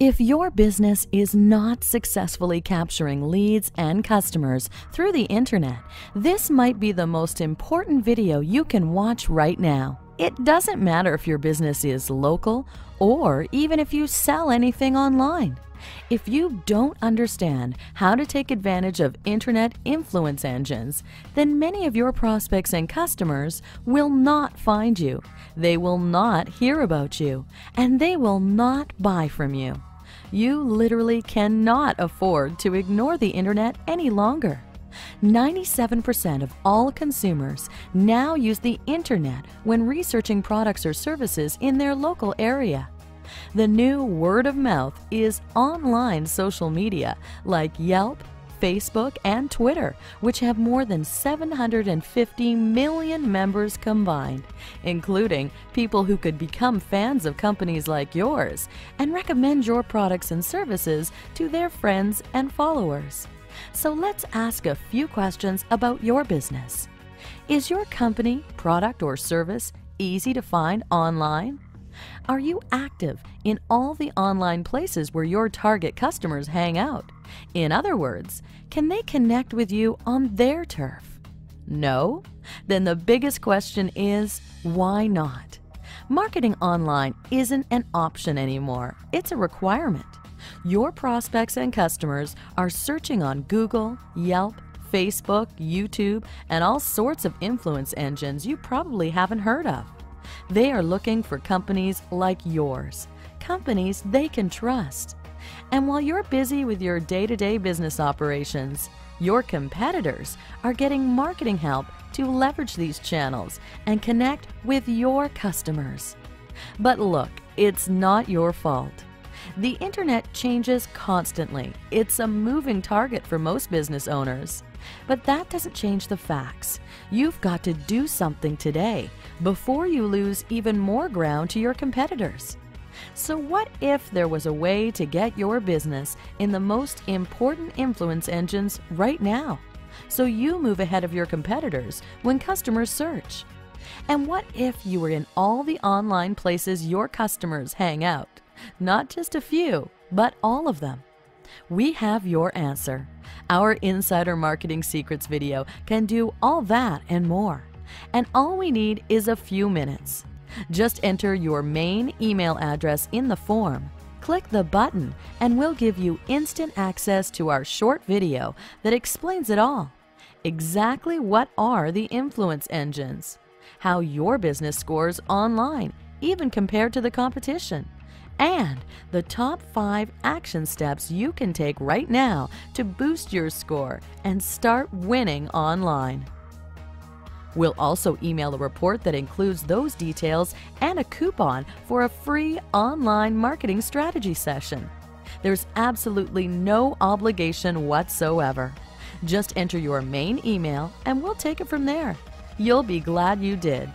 If your business is not successfully capturing leads and customers through the internet, this might be the most important video you can watch right now. It doesn't matter if your business is local or even if you sell anything online. If you don't understand how to take advantage of internet influence engines, then many of your prospects and customers will not find you. They will not hear about you, and they will not buy from you. You literally cannot afford to ignore the internet any longer. 97% of all consumers now use the internet when researching products or services in their local area. The new word of mouth is online social media like Yelp, Facebook, and Twitter, which have more than 750 million members combined, including people who could become fans of companies like yours and recommend your products and services to their friends and followers. So let's ask a few questions about your business. Is your company, product, or service easy to find online? Are you active in all the online places where your target customers hang out? In other words, can they connect with you on their turf? No? Then the biggest question is why not? Marketing online isn't an option anymore, it's a requirement. Your prospects and customers are searching on Google, Yelp, Facebook, YouTube, and all sorts of influence engines you probably haven't heard of. They are looking for companies like yours, companies they can trust. And while you're busy with your day to day business operations, your competitors are getting marketing help to leverage these channels and connect with your customers. But look, it's not your fault. The internet changes constantly. It's a moving target for most business owners. But that doesn't change the facts. You've got to do something today before you lose even more ground to your competitors. So, what if there was a way to get your business in the most important influence engines right now? So you move ahead of your competitors when customers search. And what if you were in all the online places your customers hang out? Not just a few, but all of them. We have your answer. Our Insider Marketing Secrets video can do all that and more. And all we need is a few minutes. Just enter your main email address in the form. Click the button and we'll give you instant access to our short video that explains it all. Exactly what are the influence engines? How your business scores online, even compared to the competition and the top five action steps you can take right now to boost your score and start winning online. We'll also email a report that includes those details and a coupon for a free online marketing strategy session. There's absolutely no obligation whatsoever. Just enter your main email and we'll take it from there. You'll be glad you did.